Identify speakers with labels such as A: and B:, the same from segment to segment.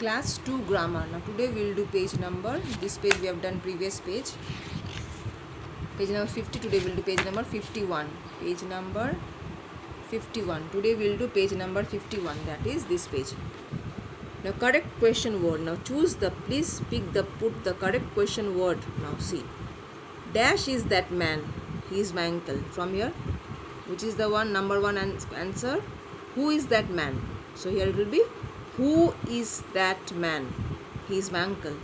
A: class 2 grammar. Now today we will do page number. This page we have done previous page. Page number 50 today we will do page number 51 page number 51 today we will do page number 51 that is this page. Now correct question word. Now choose the please pick the put the correct question word. Now see. Dash is that man. He is my uncle. From here which is the one number one answer? Who is that man? So here it will be who is that man? He is my uncle.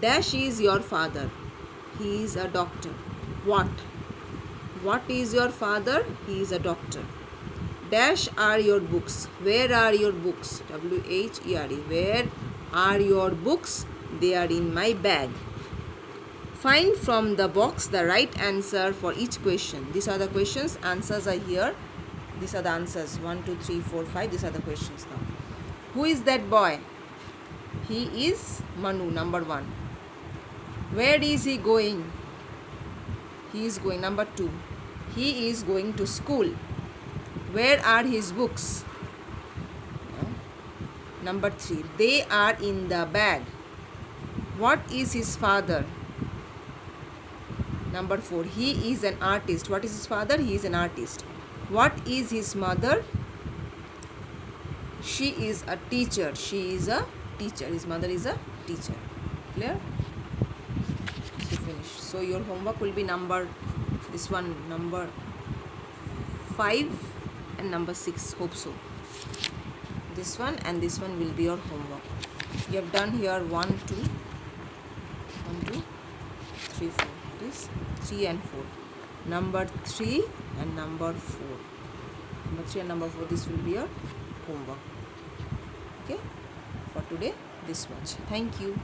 A: Dash is your father. He is a doctor. What? What is your father? He is a doctor. Dash are your books. Where are your books? W H E R E. Where are your books? They are in my bag. Find from the box the right answer for each question. These are the questions. Answers are here. These are the answers. 1, 2, 3, 4, 5. These are the questions now. Who is that boy? He is Manu, number one. Where is he going? He is going, number two. He is going to school. Where are his books? Number three. They are in the bag. What is his father? Number four. He is an artist. What is his father? He is an artist. What is his mother? She is a teacher. She is a teacher. His mother is a teacher. Clear? So finish so your homework will be number this one number 5 and number 6 hope so. This one and this one will be your homework. You have done here 1 2 1 2 3 4 this 3 and 4 number 3 and number 4 number 3 and number 4 this will be your homework okay for today this much. Thank you